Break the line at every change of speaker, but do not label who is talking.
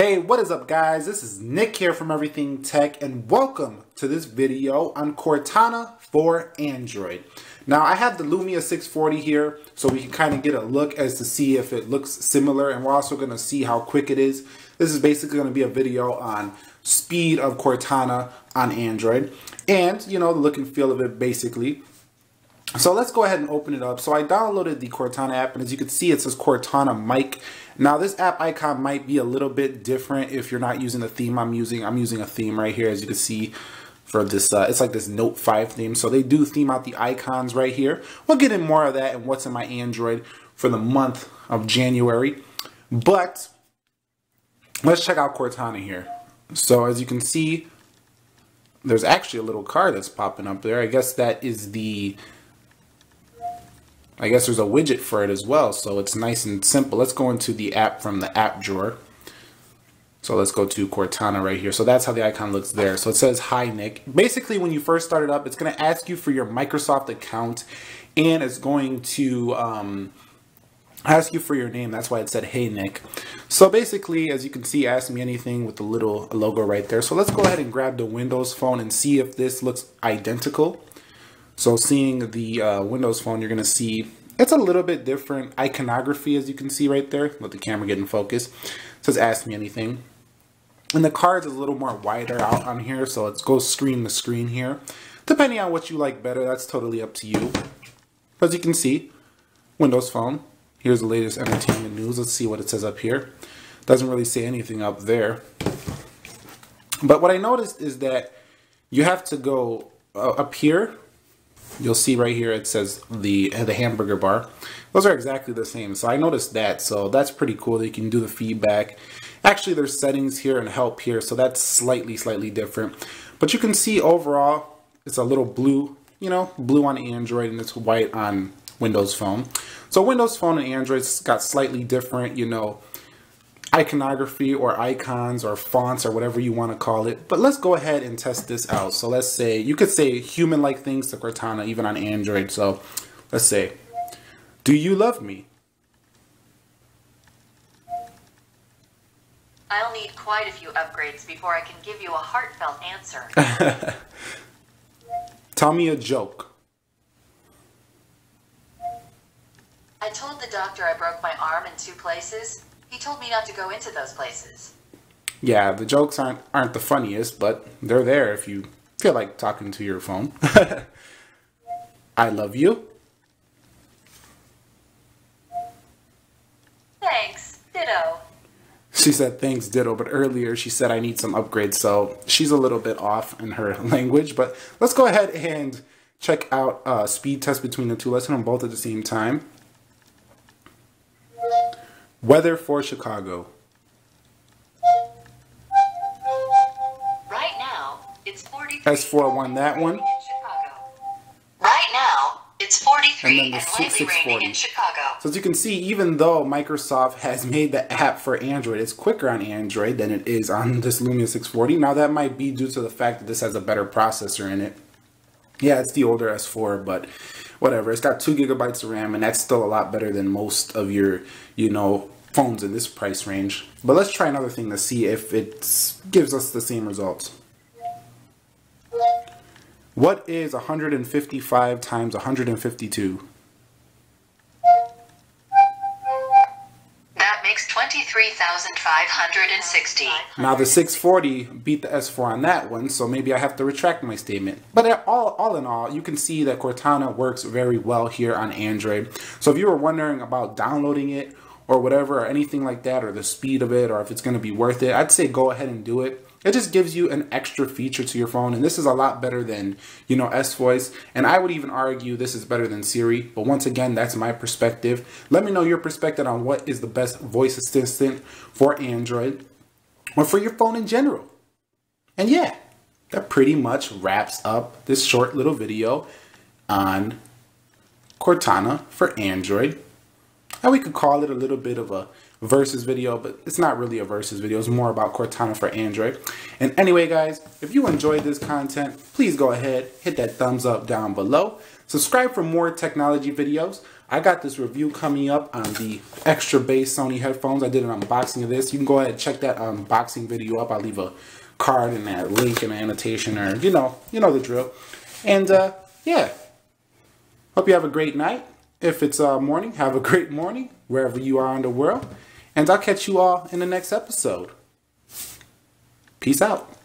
Hey, what is up guys? This is Nick here from Everything Tech and welcome to this video on Cortana for Android. Now I have the Lumia 640 here so we can kind of get a look as to see if it looks similar and we're also going to see how quick it is. This is basically going to be a video on speed of Cortana on Android and you know the look and feel of it basically. So let's go ahead and open it up. So I downloaded the Cortana app and as you can see it says Cortana mic. Now this app icon might be a little bit different if you're not using the theme I'm using. I'm using a theme right here as you can see for this, uh, it's like this Note 5 theme. So they do theme out the icons right here. We'll get in more of that and what's in my Android for the month of January. But let's check out Cortana here. So as you can see, there's actually a little car that's popping up there. I guess that is the I guess there's a widget for it as well, so it's nice and simple. Let's go into the app from the app drawer. So let's go to Cortana right here. So that's how the icon looks there. So it says, hi, Nick. Basically, when you first start it up, it's going to ask you for your Microsoft account, and it's going to um, ask you for your name. That's why it said, hey, Nick. So basically, as you can see, ask me anything with the little logo right there. So let's go ahead and grab the Windows phone and see if this looks identical. So seeing the uh, Windows phone, you're going to see it's a little bit different iconography as you can see right there. Let the camera get in focus. It says ask me anything. And the cards is a little more wider out on here, so it goes screen to screen here. Depending on what you like better, that's totally up to you. As you can see, Windows Phone. Here's the latest entertainment news. Let's see what it says up here. Doesn't really say anything up there. But what I noticed is that you have to go uh, up here you'll see right here it says the the hamburger bar. Those are exactly the same. So I noticed that. So that's pretty cool you can do the feedback. Actually there's settings here and help here. So that's slightly slightly different. But you can see overall it's a little blue you know blue on Android and it's white on Windows Phone. So Windows Phone and Android's got slightly different you know iconography or icons or fonts or whatever you want to call it. But let's go ahead and test this out. So let's say, you could say human-like things to Cortana even on Android. So let's say, do you love me?
I'll need quite a few upgrades before I can give you a heartfelt answer.
Tell me a joke.
I told the doctor I broke my arm in two places. He told me not to go into those places.
Yeah, the jokes aren't aren't the funniest, but they're there if you feel like talking to your phone. I love you.
Thanks. Ditto.
She said thanks, ditto, but earlier she said I need some upgrades, so she's a little bit off in her language. But let's go ahead and check out uh, speed test between the two. Let's hit them both at the same time. Weather for Chicago.
Right now, it's 43.
S4 won that one.
Right now, it's 43
and then the
and lightly raining in Chicago.
So as you can see, even though Microsoft has made the app for Android, it's quicker on Android than it is on this Lumia 640. Now that might be due to the fact that this has a better processor in it. Yeah, it's the older S4, but whatever. It's got two gigabytes of RAM, and that's still a lot better than most of your, you know, phones in this price range. But let's try another thing to see if it gives us the same results. What is 155 times 152?
23,560.
Now the 640 beat the S4 on that one, so maybe I have to retract my statement. But all, all in all, you can see that Cortana works very well here on Android. So if you were wondering about downloading it or whatever, or anything like that, or the speed of it, or if it's going to be worth it, I'd say go ahead and do it. It just gives you an extra feature to your phone, and this is a lot better than, you know, S-Voice, and I would even argue this is better than Siri, but once again, that's my perspective. Let me know your perspective on what is the best voice assistant for Android, or for your phone in general. And yeah, that pretty much wraps up this short little video on Cortana for Android. And we could call it a little bit of a versus video, but it's not really a versus video. It's more about Cortana for Android. And anyway, guys, if you enjoyed this content, please go ahead, hit that thumbs up down below. Subscribe for more technology videos. I got this review coming up on the extra bass Sony headphones. I did an unboxing of this. You can go ahead and check that unboxing video up. I'll leave a card and that link and annotation or, you know, you know the drill. And, uh, yeah. Hope you have a great night. If it's uh, morning, have a great morning wherever you are in the world. And I'll catch you all in the next episode. Peace out.